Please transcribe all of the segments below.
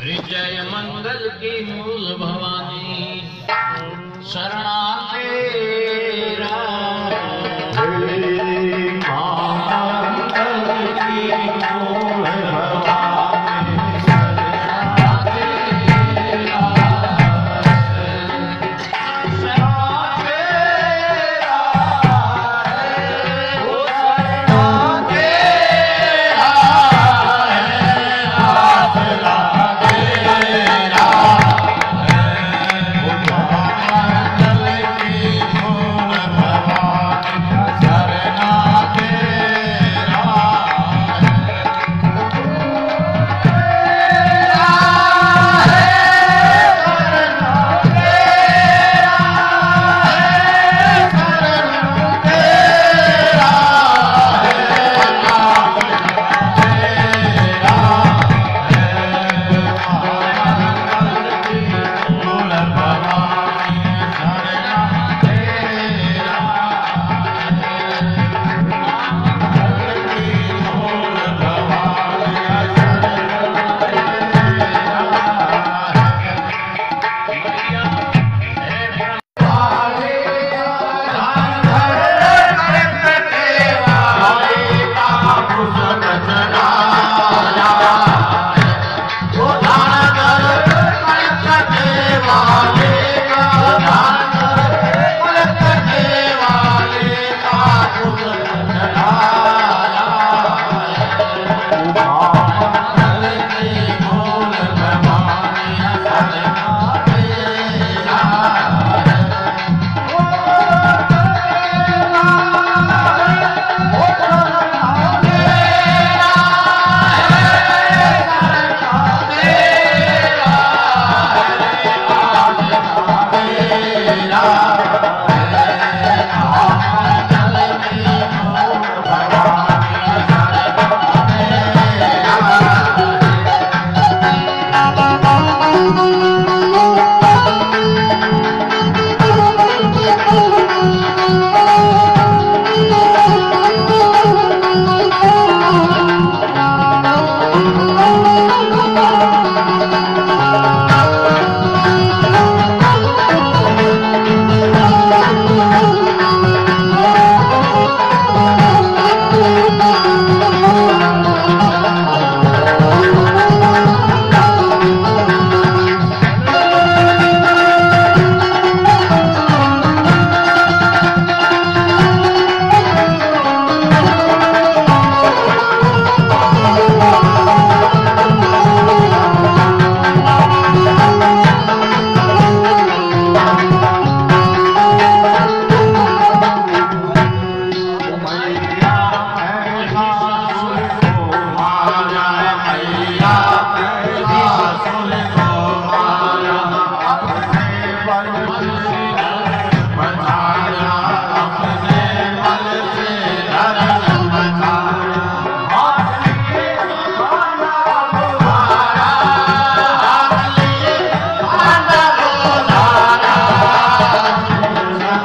विजय मंगल की मूल भवानी शरणा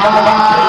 Bye.